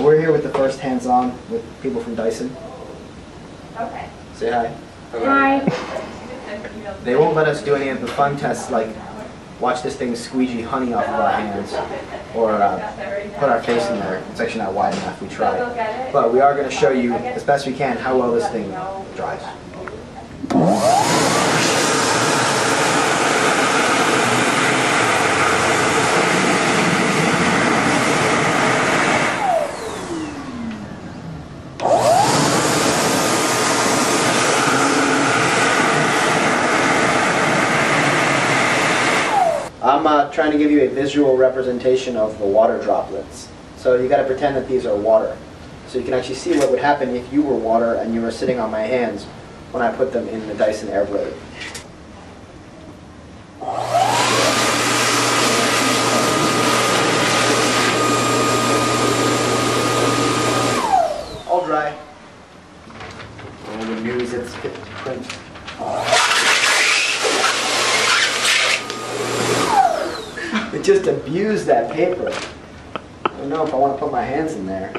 We're here with the first hands-on with people from Dyson. Okay. Say hi. Hi. They won't let us do any of the fun tests like watch this thing squeegee honey off of our hands or uh, put our face in there. It's actually not wide enough, we tried. But we are going to show you as best we can how well this thing dries. I'm uh, trying to give you a visual representation of the water droplets. So you got to pretend that these are water. So you can actually see what would happen if you were water and you were sitting on my hands when I put them in the Dyson Airblade. All dry. The news it's fit to print. Just abused that paper. I don't know if I want to put my hands in there.